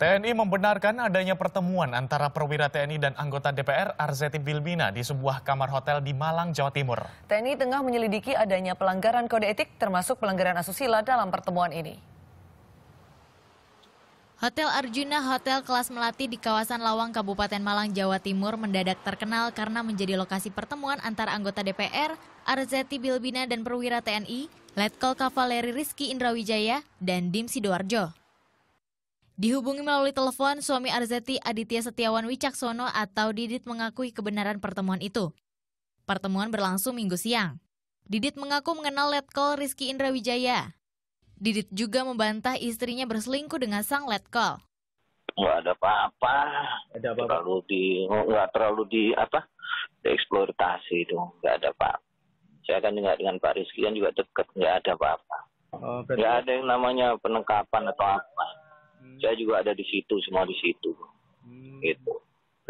TNI membenarkan adanya pertemuan antara perwira TNI dan anggota DPR Arzeti Bilbina di sebuah kamar hotel di Malang, Jawa Timur. TNI tengah menyelidiki adanya pelanggaran kode etik termasuk pelanggaran asusila dalam pertemuan ini. Hotel Arjuna Hotel kelas Melati di kawasan Lawang, Kabupaten Malang, Jawa Timur mendadak terkenal karena menjadi lokasi pertemuan antara anggota DPR, Arzeti Bilbina dan perwira TNI, Letkol Kavaleri Rizky Indrawijaya, dan Dim Sidoarjo. Dihubungi melalui telepon, suami Arzeti Aditya Setiawan Wicaksono atau Didit mengakui kebenaran pertemuan itu. Pertemuan berlangsung minggu siang. Didit mengaku mengenal Letkol Rizky Indrawijaya. Didit juga membantah istrinya berselingkuh dengan sang letkol. Nggak ada apa-apa. Ada apa? Terlalu di nggak terlalu di apa? Dieksploitasi itu nggak ada apa-apa. Saya kan dengan dengan Pak Rizky kan juga dekat nggak ada apa-apa. Oh. Nggak ada yang namanya penangkapan atau apa. Hmm. Saya juga ada di situ semua di situ. Hmm. Gitu.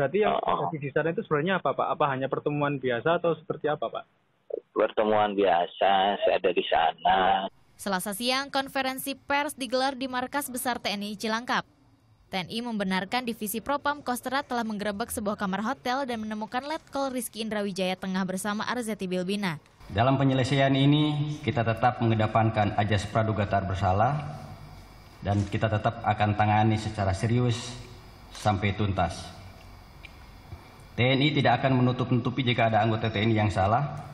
Berarti yang oh, oh. di sana itu sebenarnya apa Pak? Apa hanya pertemuan biasa atau seperti apa Pak? Pertemuan biasa, saya ada di sana. Selasa siang, konferensi pers digelar di Markas Besar TNI Cilangkap. TNI membenarkan Divisi Propam Kostrat telah menggerebek sebuah kamar hotel dan menemukan Letkol Rizky Indrawijaya Tengah bersama Arzeti Bilbina. Dalam penyelesaian ini, kita tetap mengedepankan ajas praduga tak bersalah dan kita tetap akan tangani secara serius sampai tuntas. TNI tidak akan menutup-nutupi jika ada anggota TNI yang salah,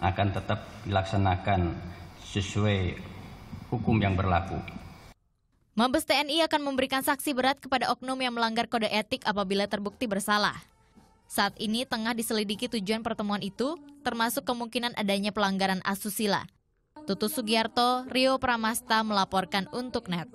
akan tetap dilaksanakan sesuai hukum yang berlaku. Mabes TNI akan memberikan saksi berat kepada oknum yang melanggar kode etik apabila terbukti bersalah. Saat ini tengah diselidiki tujuan pertemuan itu, termasuk kemungkinan adanya pelanggaran asusila. Tutus Sugiarto, Rio Pramasta melaporkan untuk NET.